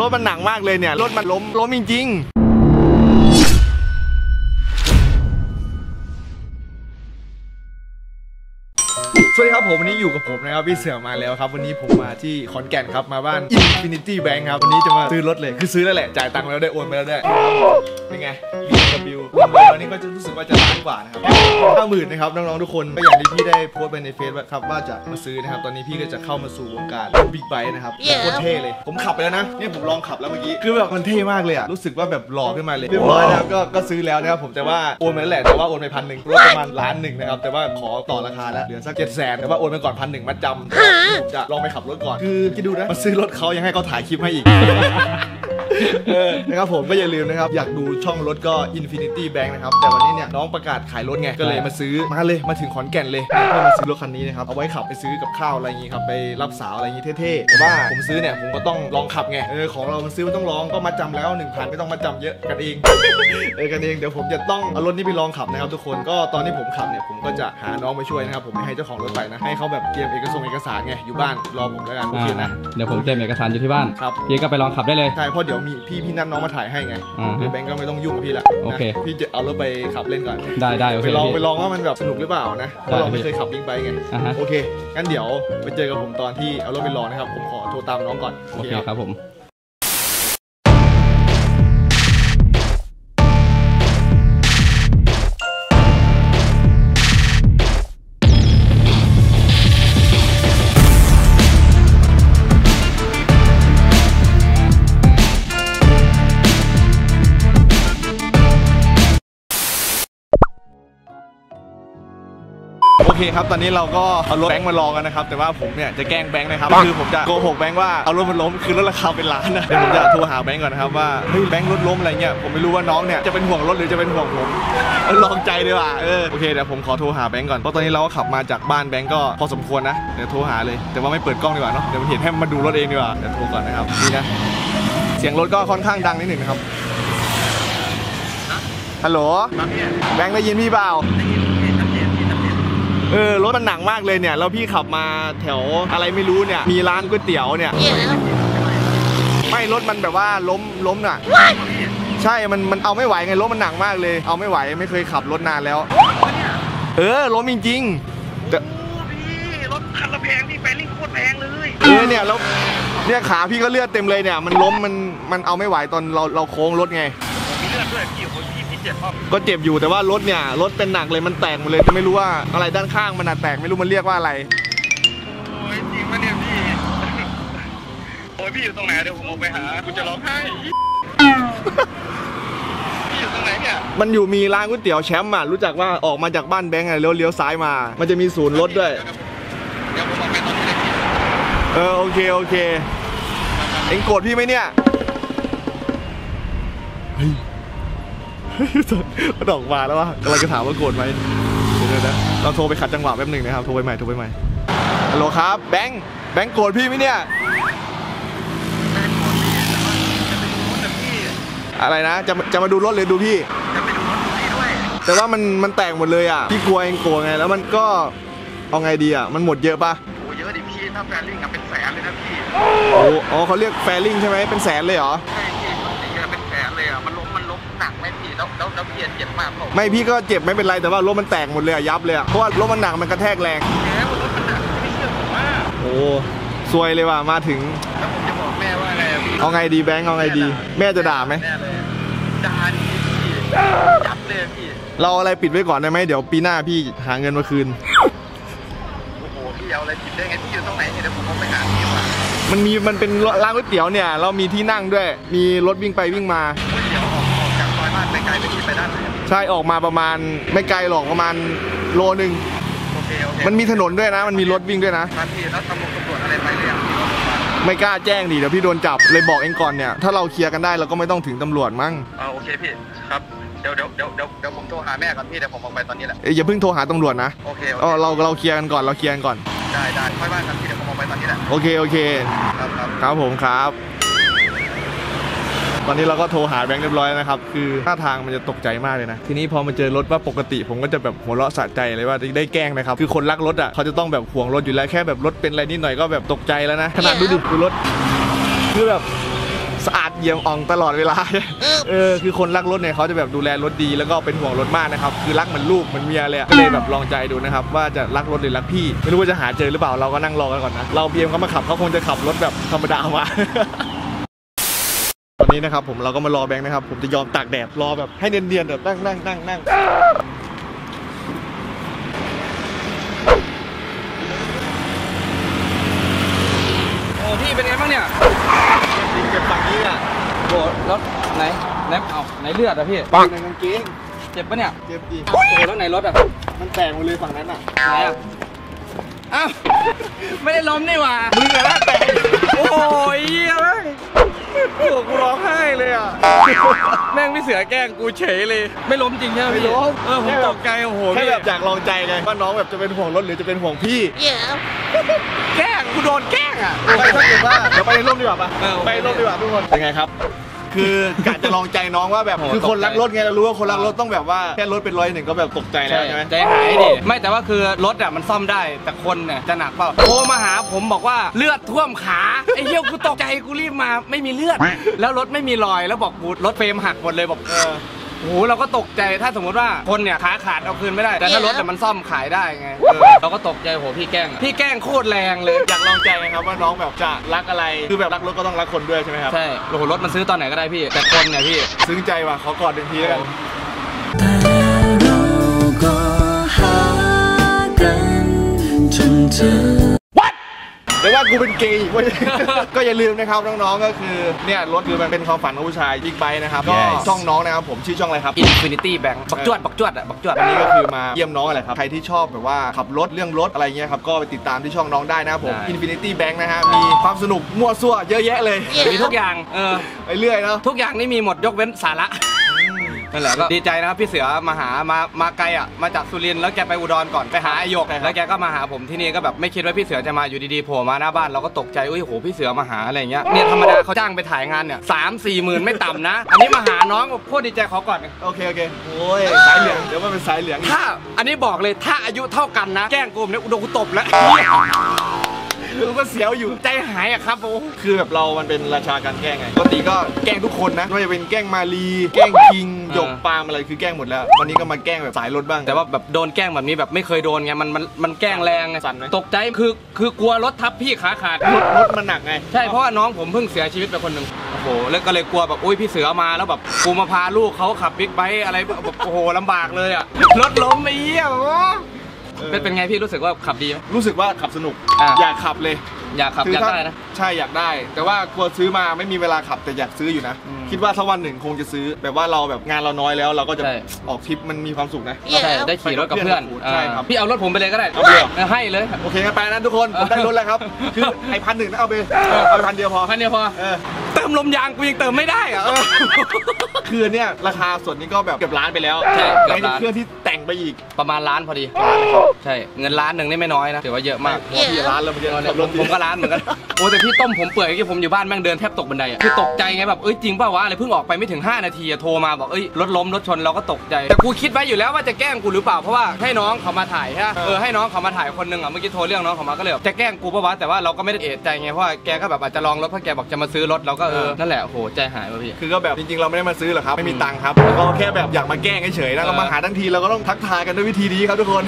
รถมันหนักมากเลยเนี่ย รถมันล้มล้มจริงๆ ครับผมวันนี้อยู่กับผมนะครับพี่เสือมาแล้วครับ วันนี้ผมมาที่ขอนแก่นครับมาบ้าน Infinity Bank ครับวันนี้จะมาซื้อรถเลยคือซื้อแล้วแหละจ่ายตังค์แล้วได้โอนไปแล้วได้วยเป็นไง BMW วันนี้ก็จะรู้สึกว่าจะล้านกว่านะครับห้าหมื่นนะครับน้องๆทุกคนก็อย่างที่พี่ได้โพสต์ไปในเฟซครับว่าจะมาซื้อนะครับตอนนี้พี่ก็จะเข้ามาสู่วงการรถบิ๊กไบค์นะครับโคตรเท่เลยผมขับไปแล้วนะเนี่ยผมลองขับแล้วเมื่อกี้คือแบบมันเท่มากเลยอะรู้สึกว่าแบบหล่อขึ้นมาเลยเรียบร้อยนะครับก็ก็ซื้อแล้วนะครับผมแต่ว่าโอนไปแล้วแหละแต่ว่าโอนไปพันหนึ่งรถประมาณล้านหนึ่งนะครับแต่ว่าขอต่อราคาแล้วเหลือสักเจ็ดแสนแต่ว่าโอนไปก่อนพันหนึ่งมัดจำผมจะลองไปขับรถก่อน คือคิดดูนะมาซื้อรถเขายังให้เขาถ่ายคลิปให้อีก เออนะครับผมก็อย่าลืมนะครับ อยากดูช่องรถก็ Infinity Bank นะครับ แต่วันนี้เนี่ยน้องประกาศขายรถไง ก็เลยมาซื้อมาเลยมาถึงขอนแก่นเลยเพื่อมาซื้อรถคันนี้นะครับ เอาไว้ขับไปซื้อกับข้าวอะไรอย่างงี้ครับ ไปรับสาวอะไรอย่างงี้เท่ๆ แต่ว่าผมซื้อเนี่ยผมก็ต้องลองขับไง เออของเรามันซื้อมันต้องลองก็มาจำแล้ว 1,000ไม่ต้องมาจำเยอะกันเองเออกันเองเดี๋ยวผมจะต้องเอารถนี้ไปลองขับนะครับทุกคนก็ตอนที่ผมขับเนี่ยผมก็จะหาน้องมาช่วยนะครับผมไม่ให้เจ้าของรถไปนะให้เขาแบบเตรียมเอกสารเอกสารไงอยู่บ้านรอผมแล้วกันโอเคนะเดี๋ยวผมเตรียมเอกสารอยู่ที่บ้านครับพี่ก็ไปลองขับได้เลยใช่เพราะเดี๋ยวมีพี่พี่นัดน้องมาถ่ายให้ไงอ่าฮะเดี๋ยวแบงก์ก็ไม่ต้องยุ่งกับพี่ละโอเค นะพี่จะเอารถไปขับเล่นก่อน ได้ได้โอเคไปลองพี่ ไปลองว่ามันแบบสนุกหรือเปล่านะเพราะเราได้พี่ไม่เคยขับบิ๊กไบค์ไง อ่าฮะ โอเค งั้นเดี๋ยวไปเจอกับผมตอนที่เอารถไปลองนะครับ ผมขอโทรตามน้องก่อน โอเคครับผม เคครับตอนนี้เราก็เอารถแบงค์มาลองกันนะครับแต่ว่าผมเนี่ยจะแกล้งแบงค์นะครับคือผมจะโกหกแบงค์ว่าเอารถมันล้มคือรถราคาเป็นล้านนะเดี๋ยวผมจะโทรหาแบงค์ก่อนนะครับว่าเฮ้ยแบงค์รถล้มอะไรเงี้ยผมไม่รู้ว่าน้องเนี่ยจะเป็นห่วงรถหรือจะเป็นห่วงผมเอาลองใจดีกว่าเออโอเคเดี๋ยวผมขอโทรหาแบงค์ก่อนเพราะตอนนี้เราก็ขับมาจากบ้านแบงค์ก็พอสมควรนะเดี๋ยวโทรหาเลย แต่ว่าไม่เปิดกล้องดีกว่าเนาะเดี๋ยวมันเห็นให้มันมาดูรถเองดีกว่าเดี๋ยวโทรก่อนนะครับนี่นะเสียงรถก็ค่อนข้างดังนิดหนึ่งนะครับฮัลโหลแบงค์ได้ยินพี่เปล่า เออรถมันหนักมากเลยเนี่ยแล้วพี่ขับมาแถวอะไรไม่รู้เนี่ยมีร้านก๋วยเตี๋ยวเนี่ยไม่รถมันแบบว่าล้มล้มน่ะใช่มันมันเอาไม่ไหวไงรถมันหนักมากเลย เอาไม่ไหวไม่เคยขับรถนานแล้ว เออล้มจริงๆแต่พี่รถคันละแพงที่แฟนลิงโคตรแพงเลยเออเนี่ยแล้วเนี่ยขาพี่ก็เลือดเต็มเลยเนี่ย มันล้มมันมันเอาไม่ไหวตอนเราเราโค้งรถไง เจ็บป่ะก็เจ็บอยู่แต่ว่ารถเนี่ยรถเป็นหนักเลยมันแตกหมดเลยแต่ไม่รู้ว่าอะไรด้านข้างมันอะแตกไม่รู้มันเรียกว่าอะไรโอ้ยจริงปะเนี่ยพี่ โอ้ยพี่อยู่ตรงไหนเดี๋ยวผมออกไปหากูจะร้องไห้พี่อยู่ตรงไหนเนี่ยมันอยู่มีร้านก๋วยเตี๋ยวแชมป์อะรู้จักว่าออกมาจากบ้านแบงค์ไงเลี้ยวเลี้ยวซ้ายมา มันจะมีศูนย์รถด้วย เดี๋ยวผมออกไปตอนนี้เลยพี่เออโอเคโอเค เอ็งโกรธพี่ไหมเนี่ย เฮ้ย มันออกมาแล้ววะกำลังจะถามว่าโกรธไหมเดี๋ยวๆนะเราโทรไปขัดจังหวะแป๊บหนึ่งนะครับ โทรไปใหม่ โทรไปใหม่ ฮัลโหลครับ แบงค์ แบงค์โกรธพี่ไหมเนี่ยแต่พี่อะไรนะ จะจะมาดูรถหรือดูพี่จะไปดูรถพี่ด้วยแต่ว่ามันมันแตกหมดเลยอะ พี่กลัวเองโกรธไง แล้วมันก็เอาไงดีอะ มันหมดเยอะปะโอ้เยอะดิพี่ ถ้าแฟนลิงอะเป็นแสนเลยนะพี่ โอ้อ๋อเขาเรียกแฟริ่งใช่ไหมเป็นแสนเลยเหรอ ใช่ หนักไหมพี่แล้วแล้วแล้วพี่เจ็บมากเปล่าไม่พี่ก็เจ็บไม่เป็นไรแต่ว่ารถมันแตกหมดเลยอะยับเลยอะเพราะว่ารถมันหนักมันกระแทกแรง แหมรถมันหนักไม่เชื่อผมว่าโอ้ซวยเลยว่ะมาถึง แล้วผมจะบอกแม่ว่าไงอะพี่เอาไงดีแบงค์เอาไงดี แม่จะด่าไหมแน่เลยด่าดิพี่ยับเลยพี่เราเอาอะไรปิดไว้ก่อนได้ไหมเดี๋ยวปีหน้าพี่หาเงินมาคืน โอ้โหพี่เอาอะไรผิดได้ไงพี่อยู่ตรงไหนเนี่ยเดี๋ยวผมเอาไปหาพี่ว่ะมันมีมันเป็นร้านก๋วยเตี๋ยวเนี่ย เรามีที่นั่งด้วย มีรถวิ่งไปวิ่งมา ไกลไปที่ไปด้านไหนอะใช่ออกมาประมาณไม่ไกลหรอกประมาณโลนึงโอเคโอเคมันมีถนนด้วยนะ มันมีรถวิ่งด้วยนะ ครับพี่แล้วตำรวจตำรวจอะไรไปเลยอะพี่รถผมมาไม่กล้าแจ้งดิเดี๋ยวพี่โดนจับเลยบอกเองก่อนเนี่ยถ้าเราเคลียร์กันได้เราก็ไม่ต้องถึงตำรวจมั้งอ่าโอเคพี่ครับเดี๋ยวเดี๋ยวเดี๋ยวเดี๋ยวเดี๋ยวผมโทรหาแม่ก่อนพี่เดี๋ยวผมออกไปตอนนี้แหละเอ้ยอย่าเพิ่งโทรหาตำรวจนะโอเคโอเออเคเราเราเคลียร์กันก่อนเราเคลียร์กันก่อนได้ได้ค่อยว่ากันพี่เดี๋ยวผมออกไปตอนนี้แหละโอเคโอเค ครับครับ ครับผมครับต อนนี้เราก็โทรหาแบงค์เรียบร้อยนะครับ คือท่าทางมันจะตกใจมากเลยนะ ทีนี้พอมาเจอรถว่าปกติ ผมก็จะแบบหัวเราะสะใจเลยว่าได้แกล้งนะครับ คือคนรักรถอะเขาจะต้องแบบห่วงรถอยู่แล้วแค่แบบรถเป็นอะไรนิดหน่อยก็แบบตกใจแล้วนะ ขนาดดูดิดูรถคือแบบสะอาดเยี่ยมอองตลอดเวลา เออ คือคนรักรถเนี่ยเขาจะแบบดูแลรถดีแล้วก็เป็นห่วงรถมากนะครับ คือรักเหมือนลูกเหมือนเมียเลยอะก็เลยแบบลองใจดูนะครับ ว่าจะรักรถหรือรักพี่ ไม่รู้ว่าจะหาเจอหรือเปล่า เราก็นั่งรอกันก่อนนะ เราเพียมเขามาขับเขาคงจะขับรถแบบธรรมดามาตอ นนี้นะครับผมเราก็มารอแบงค์นะครับ ผมจะยอมตากแดดรอแบบให้เนียนๆแบบนั่งนั่งนั่งนั่งโอ้พี่เป็นไงบ้างเนี่ยจริงเก็บฝั่งนี้อะโอ้รถไหนไหนเอาไหนเลือดอะพี่ปังในกางเกงเจ็บปะเนี่ยเจ็บดีโอ้แล้วไหนรถอะมันแตกหมดเลยฝั่งนั้นอะไหนอะอ้าวไม่ได้ล้มนี่หว่ามึงอะนะแตกโอ้ยเหี้ย แม่งโอ้โหกูร้องไห้เลยอะ แม่งพี่เสือแกล้งกูเฉยเลย ไม่ล้มจริงใช่ไหมพี่ไม่ล้มเออผมตกใจโอ้โหแค่พี่แบบอยากลองใจไงว่าน้องแบบจะเป็นห่วงรถหรือจะเป็นห่วงพี่ แกล้งกูโดนแกล้งอะไปถ้าเกิดว่าเดี๋ยวไปในร่มดีกว่าปะเออโอเคไปในร่มดีกว่าทุกคนเป็นไงครับ คือกะจะลองใจน้องว่าแบบโอ้คือคนตกใจรักรถไงเรารู้ว่าคนรักรถต้องแบบว่าแค่รถเป็นร้อยหนึ่งก็แบบตกใจแล้วใช่ไหมใจหายดิไม่แต่ว่าคือรถอะมันซ่อมได้แต่คนเนี่ยจะหนักเปล่าโทรมาหาผมบอกว่าเลือดท่วมขาไอ้เหี้ยกูตกใจกูรีบมาไม่มีเลือด แล้วรถไม่มีรอยแล้วบอกกูรถเฟรมหักหมดเลยบอกเออ โอ้โหเราก็ตกใจถ้าสมมติว่าคนเนี่ยขาขาดเอาคืนไม่ได้แต่ถ้ารถแต่ยมันซ่อมขายได้ไงเออเราก็ตกใจโหพี่แกล้งอะพี่แกล้งโคตรแรงเลย อยากลองใจไงครับว่าน้องแบบจะรักอะไร คือแบบรักรถก็ต้องรักคนด้วยใช่ไหมครับ ใช่โอ้โหรถมันซื้อตอนไหนก็ได้พี่ แต่คนเนี่ยพี่ ซึ้งใจว่ะขอกอดหนึ่งทีแล้วกันแต่เราก็หากันจนเจอ เดี๋ยวว่ากูเป็นเกย์อีกเว้ย ก็อย่าลืมนะครับน้องๆก็คือเนี่ยรถคือมันเป็นความฝันของผู้ชายบิ๊กไบค์นะครับก็ Yes ช่องน้องนะครับผมชื่อช่องอะไรครับ Infinity Bank บักจวดบักจวดอะบักจวด วันนี้ก็คือมาเยี่ยมน้องอะไรครับ ใครที่ชอบแบบว่าขับรถเรื่องรถอะไรเงี้ยครับ ก็ไปติดตามที่ช่องน้องได้นะครับผม ได้ Infinity Bank นะฮะ มีความสนุกมั่วซั่วเยอะแยะเลย มีทุกอย่าง เออ ไปเรื่อยเนาะ ทุกอย่างนี่มีหมดยกเว้นสาระ นั่นแหละก็ดีใจนะครับพี่เสือมาหามามาไกลอะมาจากสุรินทร์แล้วแกไปอุดรก่อนไปหาไอหยกแล้วแกก็มาหาผมที่นี่ก็แบบไม่คิดว่าพี่เสือจะมาอยู่ดีๆโผล่มาหน้าบ้านเราก็ตกใจอุ้ยโหพี่เสือมาหาอะไรอย่างเงี้ยเนี่ยธรรมดาเขาจ้างไปถ่ายงานเนี่ยสามสี่หมื่นไม่ต่ำนะ อันนี้มาหาน้องโคตรดีใจขอก่อนโอเคโอเคโอ้ยสายเหลืองเดี๋ยวมันเป็นสายเหลืองอีกถ้าอันนี้บอกเลยถ้าอายุเท่ากันนะแกล้งกูเนี่ยโดนกูตบแล้ว กูก็เสียวอยู่ใจหายอะครับโอ้คือแบบเรามันเป็นราชาการแกล้งไงปกติก็แกล้งทุกคนนะไม่ว่าจะเป็นแกล้งมารีแกล้งคิงหยกปาล์มอะไรคือแกล้งหมดแล้ววันนี้ก็มาแกล้งแบบสายรถบ้างแต่ว่าแบบโดนแกล้งแบบนี้แบบไม่เคยโดนไงมันมันมันแกล้งแรงไงสั่นไหม ตกใจคือคือกลัวรถทับพี่ขาขาดรถรถมันหนักไง ใช่เพราะว่าน้องผมเพิ่งเสียชีวิตไปคนหนึ่งโอ้โหแล้วก็เลยกลัวแบบอุ้ยพี่เสือมาแล้วแบบกูมาพาลูกเขาขับบิ๊กไบค์อะไรแบบโอ้โหลำบากเลยอะรถล้มไอ้เหี้ยแบบว่า เป็นเป็นไงพี่รู้สึกว่าขับดีไหม รู้สึกว่าขับสนุก อ่าอยากขับเลยอยากขับคือยากถ้ได้นะ ใช่อยากได้ แต่ว่ากลัวซื้อมาไม่มีเวลาขับแต่อยากซื้ออยู่นะ อืม คิดว่าสักวันหนึ่งคงจะซื้อ แบบว่าเราแบบงานเราน้อยแล้ว เราก็จะใช่ ออกทริปมันมีความสุขนะ ใช่ได้ขี่รถกับเพื่อนใช่ครับพี่เอารถผมไปเลยก็ได้เอาไปเหรอเออให้เลย โอเคกันไปนะทุกคนผมได้รถแล้วครับ คือไอ้พันหนึ่งนะเอาไปเอาไปพันเดียวพอพันเดียวพอ เออ เติมลมยางกูยังเติมไม่ได้อะเออคือเนี่ยราคาส่วนนี้ก็แบบเกือบล้านไปแล้วใช่เกือบในล้าน เครื่องที่แต่งไปอีกประมาณล้านพอดี ใช่เงินล้านหนึ่งนี่ไม่น้อยนะถือว่าเยอะมากหัวพี่ล้านแล้วเมื่อกี้เออเนี่ยขับผรมถผมก็ร้านเหมือนกันโอ้แต่พี่ต้มผมเปื่อยเมื่อกี้ผมอยู่บ้านแม่งเดินแทบตกบันไดอะคือตกใจไงแบบเอ้ยจริงเปล่าวะอะไรเพิ่งออกไปไม่ถึง 5 นาทีอะโทรมาบอกเอ้ยรถล้มรถชนเราก็ตกใจ แต่กูคิดไว้อยู่แล้วว่าจะแกล้งกูหรือเปล่าเพราะว่าให้น้องเขามาถ่ายฮะเออให้น้องเขามาถ่ายคนหนึงอะเมื่อกี้โทรเรียกน้องเขามาก็เลยแบบจะแกล้งกูปะวะแต่ว่าเราก็ไม่ได้เอะใจไงเพราะว่าแกก็แบบอาจจะลองรถเพราะแกบอกจะมาซื้อรถเราก็เออนั่นแหละโอ้โหใจหายว่ะพี่ คือก็แบบจริงๆ เราไม่ได้มาซื้อหรอกครับ ไม่มีตังค์ครับแล้วก็แค่แบบอยากมาแกล้งเฉยๆนะเรามาหาทั้งทีเราก็ต้องทักทายกันด้วยวิธีนี้ครับทุกคน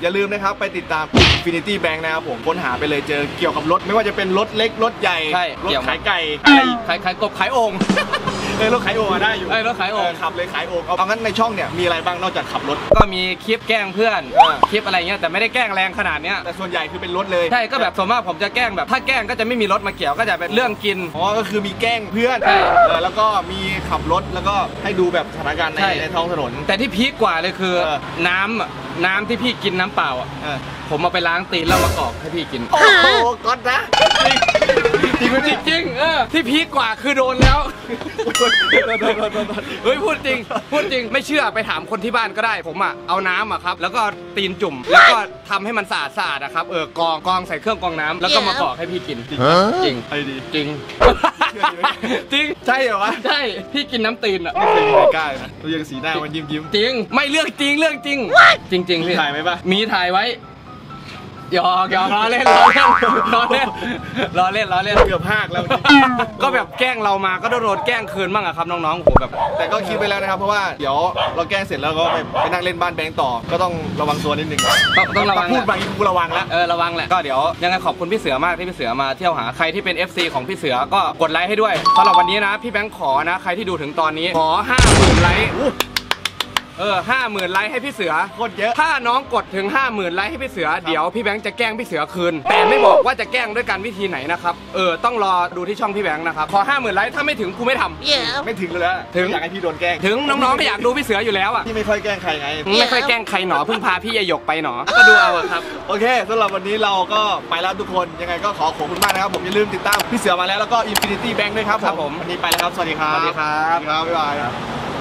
อย่าลืมนะครับ ไปติดตาม Infinity Bank นะครับผมค้นหาไปเลยเจอเกี่ยวกับรถ ไม่ว่าจะเป็นรถเล็กรถใหญ่ ใช่รถเกี่ยว ขายไก่อะไรอีกขายขายกบขายโอ่ง เออรถขายโอ่งอะได้อยู่เออรถขายโอ่ง เขับเลยขายโอ่งเอาเอางั้นในช่องเนี่ยมีอะไรบ้างนอกจากขับรถ ก็มีคลิปแกล้งเพื่อนอ่า คลิปอะไรเงี้ยแต่ไม่ได้แกล้งแรงขนาดเนี้ยแต่ส่วนใหญ่คือเป็นรถเลยใช่ก็แบบส่วนมากผมจะแกล้งแบบถ้าแกล้งก็จะไม่มีรถมาเกี่ยวก็จะเป็นเรื่องกิน อ๋อก็คือมีแกล้งเพื่อนใช่เออแล้วก็มีขับรถแล้วก็ให้ดูแบบสถานการณ์ในใช่ ในท้องถนน แต่ที่พีคกว่าเลยคือ เออ น้ำอะน้ำที่พี่กินน้ำเปล่าอะเออผมเอาไปล้างตีนแล้วมากรอกให้พี่กิน โอ้โหก๊อตนะจริง จริงจเนี่ยริงเออที่พีคกว่าคือโดนแล้วเฮ้ยพูดจริง พูดจริงไม่เชื่อไปถามคนที่บ้านก็ได้ ผมอะเอาน้ำอะครับ แล้วก็ตีนจุ่ม แล้วก็ทำให้มันสะอาดสะอาดนะครับเออกรองกองใส่เครื่องกรองน้ำแล้วก็มากรอกให้พี่กินจริงไอ้ดีจริงจริงใช่เหรอวะใช่พี่กินน้ำตีนอะไม่เคยมีใครกล้าเลยนะดูยังสีหน้ามันยิ้มยิ้มจริง ไม่เรื่องจริงเรื่องจริง จริงๆมีพี่ถ่ายไหมปะมีถ่ายไว้ หยอกหยอกล้อเล่นล้อเล่นล้อเล่นล้อเล่นล้อเล่นเกือบหักแล้ว ก็แบบแกล้งเรามาก็โดนแกล้งคืนบ้างอะครับน้องๆโหแบบ แต่ก็คิดไปแล้วนะครับเพราะว่าเดี๋ยวเราแกล้งเสร็จแล้วก็ไปไปนั่งเล่นบ้านแบงค์ต่อ ก็ต้องระวังตัวนิดนึงต้องต้องระวังพูดแหไปละกูระวังแล้วเออระวังแหละก็เดี๋ยวยังไงขอบคุณพี่เสือมากที่พี่เสือมาเที่ยวหาใครที่เป็น FC ของพี่เสือก็กดไลค์ให้ด้วยสำหรับวันนี้นะพี่แบงค์ขอนะ ใครที่ดูถึงตอนนี้ขอ5 0,000ไลค์ เออห้าหมื่นไลค์ให้พี่เสือ โคตรเยอะ ถ้าน้องกดถึง 5 0,000ไลค์ให้พี่เสือ เดี๋ยวพี่แบงค์จะแกล้งพี่เสือคืน แต่ไม่บอกว่าจะแกล้งด้วยการวิธีไหนนะครับ เออ ต้องรอดูที่ช่องพี่แบงค์นะครับ ขอ 5 0,000ไลค์ถ้าไม่ถึงกูไม่ทำ ไม่ถึงเลยแล้วถึง อยากให้พี่โดนแกล้งถึงน้องๆก็อยากดูพี่เสืออยู่แล้วอะ พี่ไม่ค่อยแกล้งใครไง ไม่ค่อยแกล้งใครหนอเพิ่งพาพี่ยายกไปหนอ ก็ดูเอาอะครับ โอเคสำหรับวันนี้เราก็ไปแล้วทุกคนยังไงก็ขอขอบคุณมากนะครับ ผมอย่าลืมติดตามพี่เสือมาแล้วแล้วก็ Infinity Bank ด้วยครับครับผม วันนี้ไปแล้วครับ สวัสดีครับ สวัสดีครับ สวัสดีครับบ๊ายบาย